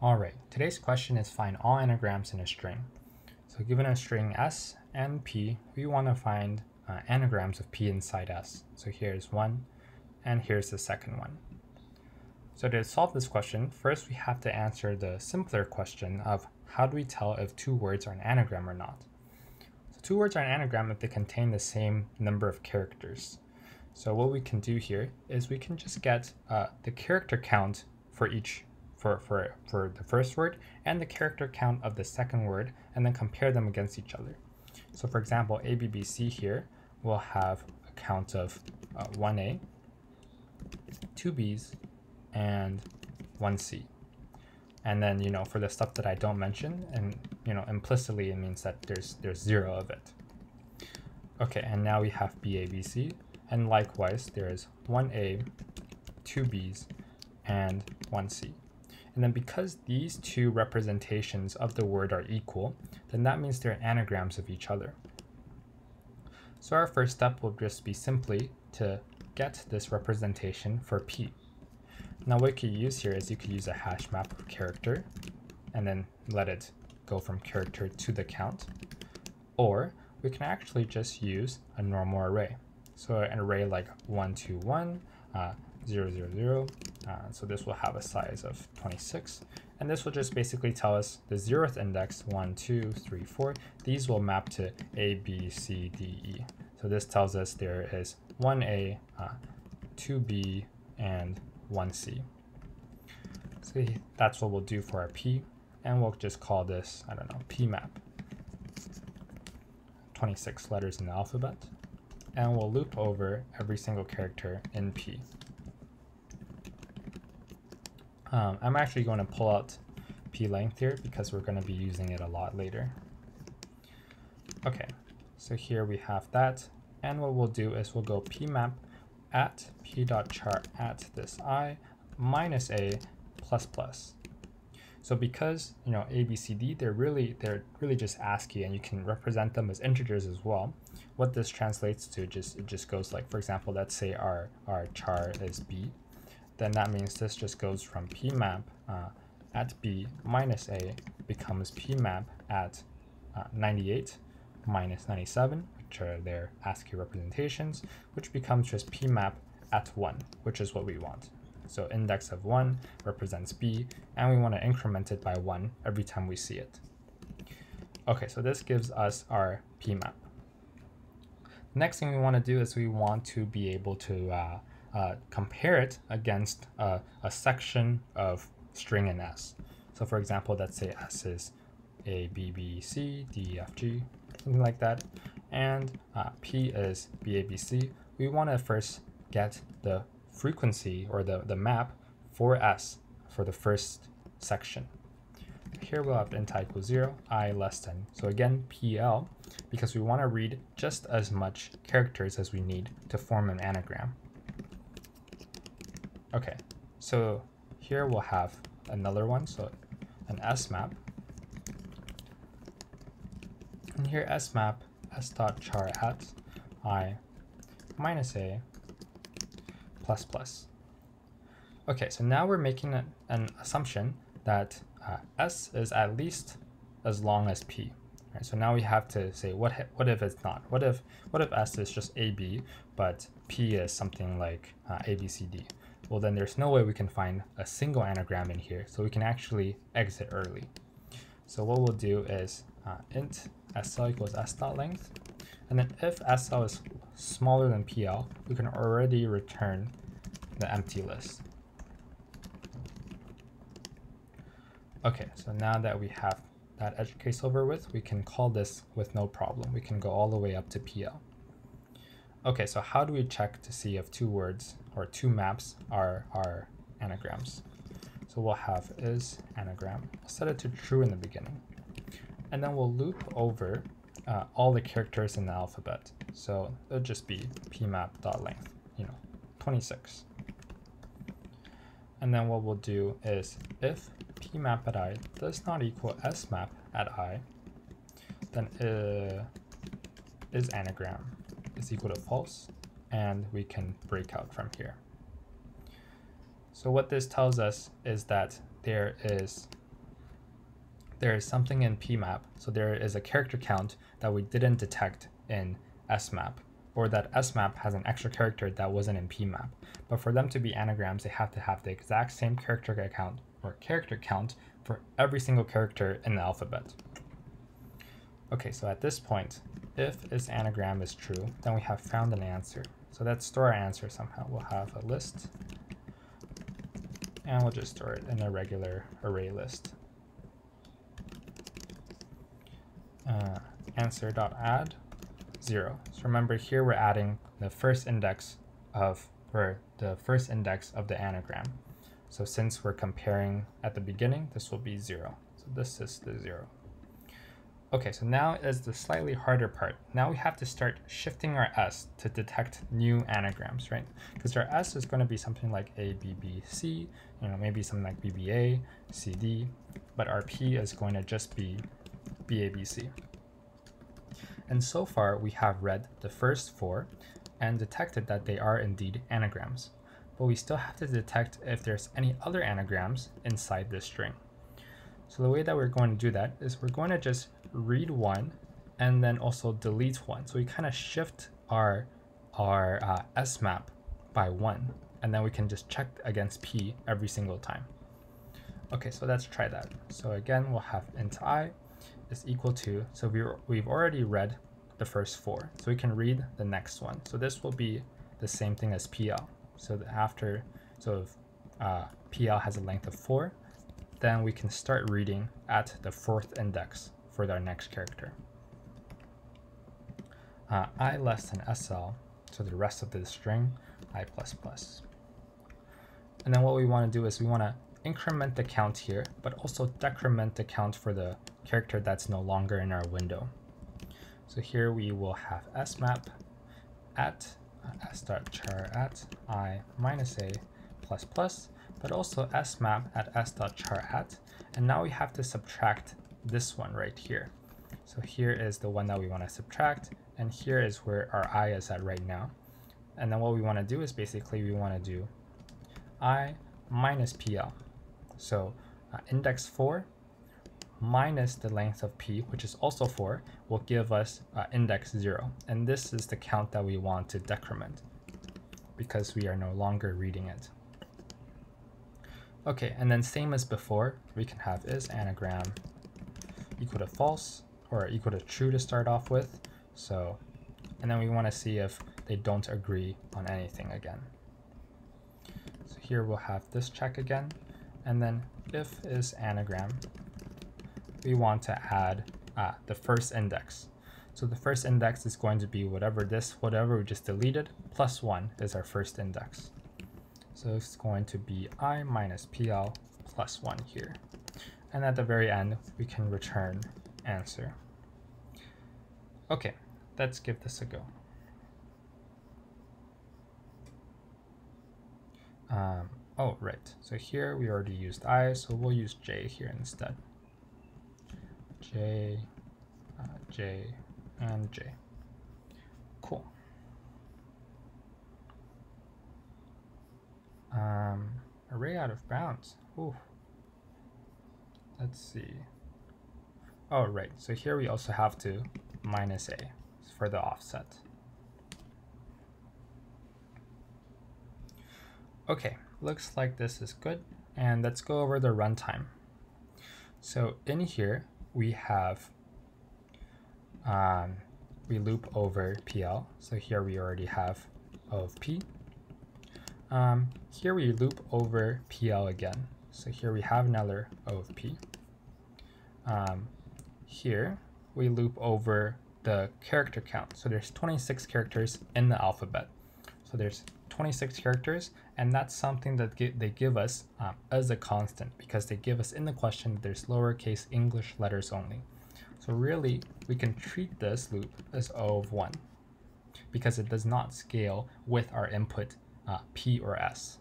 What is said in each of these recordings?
Alright, today's question is find all anagrams in a string. So given a string s and p, we want to find uh, anagrams of p inside s. So here's one, and here's the second one. So to solve this question, first we have to answer the simpler question of how do we tell if two words are an anagram or not. So two words are an anagram if they contain the same number of characters. So what we can do here is we can just get uh, the character count for each for, for, for the first word and the character count of the second word and then compare them against each other. So for example, ABBC here will have a count of uh, 1A, 2 Bs, and 1C. And then, you know, for the stuff that I don't mention, and, you know, implicitly it means that there's, there's zero of it. Okay, and now we have BABC, and likewise, there is 1A, 2 Bs, and 1C. And then because these two representations of the word are equal, then that means they're anagrams of each other. So our first step will just be simply to get this representation for P. Now what you could use here is you could use a hash map of character and then let it go from character to the count. Or we can actually just use a normal array. So an array like 1, 2, 1, uh, 0, 0, 0. Uh, so this will have a size of 26. And this will just basically tell us the zeroth index, 1, 2, 3, 4. These will map to A, B, C, D, E. So this tells us there is 1A, uh, 2B, and 1C. So that's what we'll do for our P. And we'll just call this, I don't know, P map. 26 letters in the alphabet. And we'll loop over every single character in P. Um, I'm actually going to pull out p length here because we're going to be using it a lot later. Okay, so here we have that. And what we'll do is we'll go pmap at p.char at this i minus a plus plus. So because you know a, b, c, d, they're really they're really just ASCII, and you can represent them as integers as well. What this translates to just it just goes like, for example, let's say our our char is b, then that means this just goes from pmap uh, at b minus a becomes pmap at uh, 98 minus 97, which are their ASCII representations, which becomes just pmap at 1, which is what we want. So index of 1 represents b, and we want to increment it by 1 every time we see it. Okay, so this gives us our pmap. Next thing we want to do is we want to be able to uh, uh, compare it against uh, a section of string in S. So for example, let's say S is A, B, B, C, D, F, G, something like that. And uh, P is B, A, B, C. We want to first get the frequency or the, the map for S for the first section. Here we'll have int equals 0, i less than. So again, PL, because we want to read just as much characters as we need to form an anagram. Okay, so here we'll have another one, so an S map. And here S map S dot char at I minus A plus plus. Okay, so now we're making a, an assumption that uh, S is at least as long as P. Right, so now we have to say what what if it's not? What if what if S is just AB, but P is something like uh, ABCD? Well then there's no way we can find a single anagram in here, so we can actually exit early. So what we'll do is uh, int sl equals s dot length, and then if sl is smaller than pl, we can already return the empty list. Okay, so now that we have that edge case over with, we can call this with no problem. We can go all the way up to pl. Okay, so how do we check to see if two words or two maps are, are anagrams? So we'll have is anagram. We'll set it to true in the beginning. And then we'll loop over uh, all the characters in the alphabet. So it'll just be pmap.length, you know, 26. And then what we'll do is if pmap at i does not equal smap at i, then uh, is anagram is equal to false, and we can break out from here. So what this tells us is that there is there is something in PMAP, so there is a character count that we didn't detect in SMAP, or that SMAP has an extra character that wasn't in PMAP. But for them to be anagrams, they have to have the exact same character count or character count for every single character in the alphabet. Okay, so at this point, if this anagram is true, then we have found an answer. So let's store answer somehow. We'll have a list, and we'll just store it in a regular array list. Uh, answer.add 0. So remember here we're adding the first index of, or the first index of the anagram. So since we're comparing at the beginning, this will be 0. So this is the 0. Okay, so now is the slightly harder part. Now we have to start shifting our S to detect new anagrams, right? Because our S is going to be something like A, B, B, C, you know, maybe something like BBA, CD, but our P is going to just be BABC. And so far, we have read the first four and detected that they are indeed anagrams. But we still have to detect if there's any other anagrams inside this string. So the way that we're going to do that is we're going to just read one and then also delete one. So we kind of shift our, our uh, SMAP by one, and then we can just check against P every single time. Okay, so let's try that. So again, we'll have int i is equal to, so we, we've already read the first four, so we can read the next one. So this will be the same thing as PL. So after, so if uh, PL has a length of four, then we can start reading at the fourth index for our next character. Uh, i less than SL, so the rest of the string, i plus plus. And then what we want to do is we want to increment the count here, but also decrement the count for the character that's no longer in our window. So here we will have smap at uh, s dot char at i minus a plus plus, but also smap at s dot char at, and now we have to subtract this one right here. So here is the one that we want to subtract, and here is where our i is at right now. And then what we want to do is basically we want to do i minus pl. So uh, index 4 minus the length of p, which is also 4, will give us uh, index 0. And this is the count that we want to decrement because we are no longer reading it. Okay, and then same as before, we can have is anagram equal to false or equal to true to start off with. So, and then we want to see if they don't agree on anything again. So here we'll have this check again, and then if is anagram, we want to add uh, the first index. So the first index is going to be whatever this, whatever we just deleted, plus one is our first index. So it's going to be i minus pl plus 1 here. And at the very end, we can return answer. Okay, let's give this a go. Um, oh, right. So here we already used i, so we'll use j here instead. j, uh, j, and j. Cool. Um, array out of bounds. Ooh. Let's see. Oh, right. So here we also have to minus a for the offset. Okay, looks like this is good. And let's go over the runtime. So in here, we have, um, we loop over PL. So here we already have O of P. Um, here we loop over PL again. So here we have another O of P. Um, here we loop over the character count. So there's 26 characters in the alphabet. So there's 26 characters, and that's something that they give us um, as a constant because they give us in the question there's lowercase English letters only. So really, we can treat this loop as O of 1 because it does not scale with our input uh, P or S.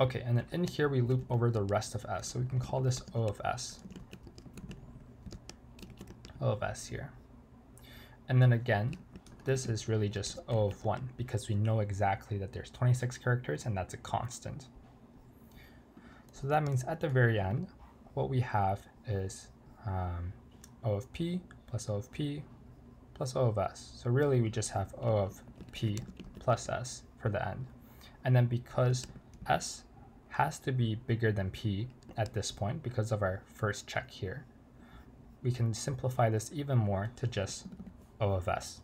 Okay, and then in here we loop over the rest of S. So we can call this O of S. O of S here. And then again, this is really just O of 1 because we know exactly that there's 26 characters and that's a constant. So that means at the very end, what we have is um, O of P plus O of P plus O of S. So really we just have O of P plus S for the end. And then because S has to be bigger than P at this point because of our first check here, we can simplify this even more to just O of S.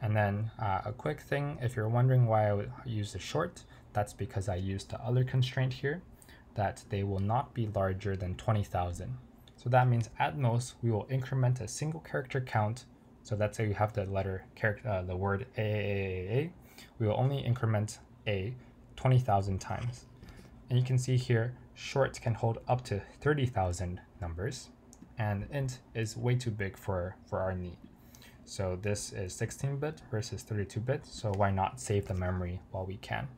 And then uh, a quick thing, if you're wondering why I would use the short, that's because I used the other constraint here, that they will not be larger than 20,000. So that means at most, we will increment a single character count. So let's say we have the letter, character, uh, the word A, we will only increment A 20,000 times. And you can see here, short can hold up to 30,000 numbers, and int is way too big for, for our need. So this is 16-bit versus 32-bit, so why not save the memory while we can?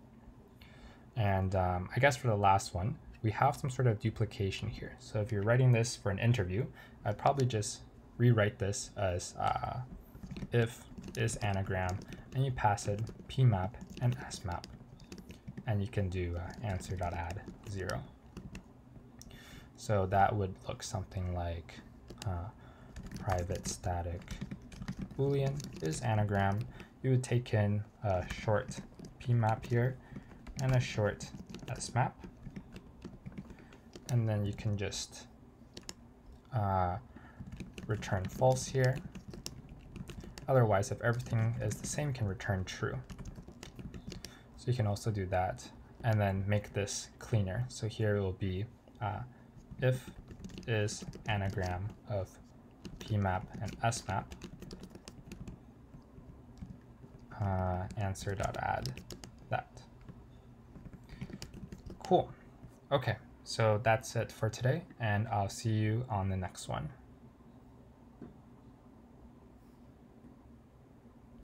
And um, I guess for the last one, we have some sort of duplication here. So if you're writing this for an interview, I'd probably just rewrite this as uh, if is anagram, and you pass it pmap and smap. And you can do uh, answer.add 0. So that would look something like uh, private static boolean is anagram, you would take in a short pmap here and a short smap. And then you can just uh, return false here. Otherwise, if everything is the same, can return true. So you can also do that and then make this cleaner. So here it will be uh, if is anagram of pmap and smap uh, answer.add that. Cool. Okay, so that's it for today, and I'll see you on the next one.